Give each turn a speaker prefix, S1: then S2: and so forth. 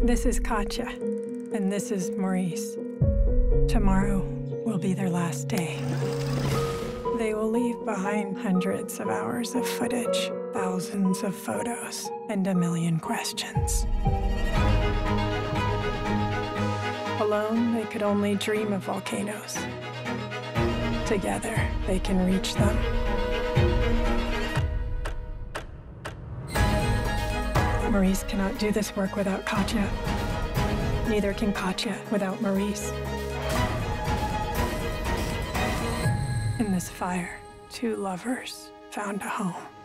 S1: This is Katia, and this is Maurice. Tomorrow will be their last day. They will leave behind hundreds of hours of footage, thousands of photos, and a million questions. Alone, they could only dream of volcanoes. Together, they can reach them. Maurice cannot do this work without Katia. Neither can Katia without Maurice. In this fire, two lovers found a home.